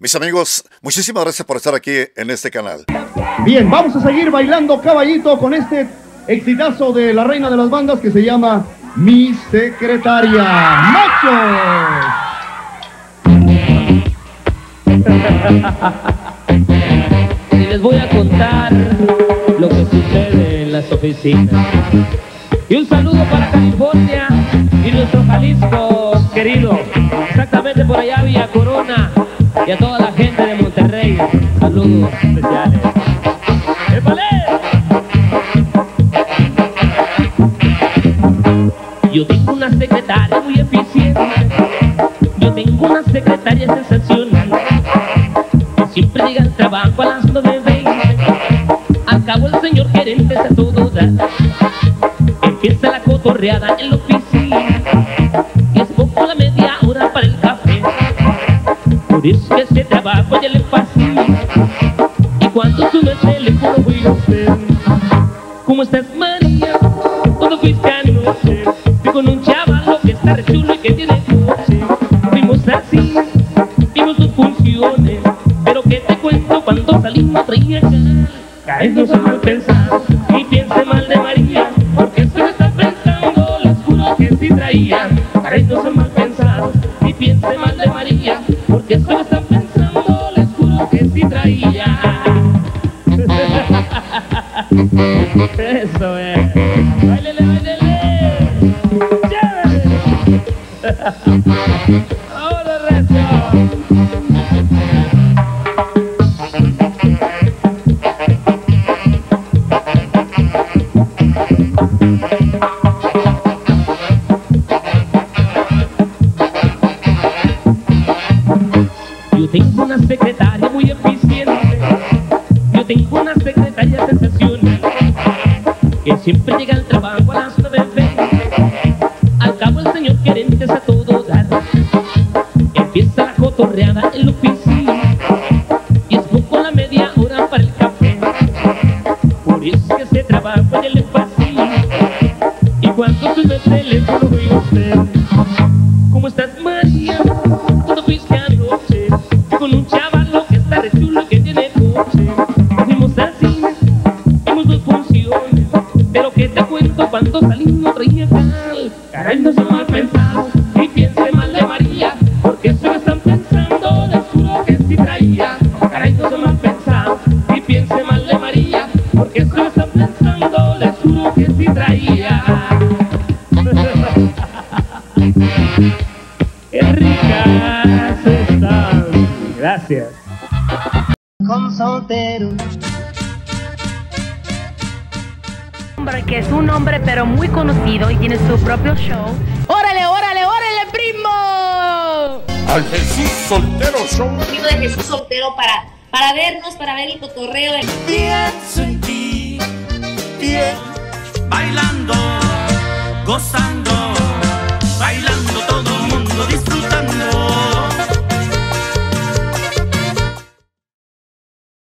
Mis amigos, muchísimas gracias por estar aquí en este canal. Bien, vamos a seguir bailando caballito con este exitazo de la reina de las bandas que se llama Mi Secretaria. ¡Machos! Y les voy a contar lo que sucede en las oficinas. Y un saludo para California y nuestro Jalisco querido. Exactamente por allá Villa Corona y a toda la gente de Monterrey. Saludos especiales. ¡Épale! Yo tengo una secretaria muy eficiente. Yo tengo una secretaria sensacional. Siempre llega al trabajo a las 9.20. Al cabo el señor gerente está todo dar. Empieza la cotorreada en la oficina. Por eso que ese trabajo ya le fascina. Y cuando sube el teléfono voy a. ¿Cómo estás María? ¿Cuándo fuiste anoche? Fui con un chavalo que está re chulo y que tiene coche. Fuimos así, vimos sus funciones. Pero que te cuento cuando salimos traía. Caes no se mal pensado y piense mal de María. Porque eso me está pensando, les juro que sí traía. Caes no se mal piense mal de María. Porque eso está pensando, les juro que sí traía. Eso es. Báilele, báilele. Chévere. Ahora recio. Yo tengo una secretaria muy eficiente. Yo tengo una secretaria sensacional. Que siempre llega al trabajo a las 9.20. Al cabo el señor gerente es a todo dar. Empieza la cotorreada en la oficina. Y es poco la media hora para el café. Por eso que ese trabajo ya le fascina. Y cuando sube el teléfono a usted. Caray, no soy mal pensado y piense mal de María. Porque eso están pensando, les juro que sí traía. Caray, no soy mal pensado y piense mal de María. Porque eso están pensando, les juro que sí traía. ¡Qué ricas! Gracias. Con soltero. Hombre que es un hombre pero muy conocido y tiene su propio show. ¡Órale, órale, órale, primo! Al Jesús Soltero Show. motivo de Jesús soltero para, para vernos, para ver el cotorreo. de- Pienso en ti, bien, bailando, gozando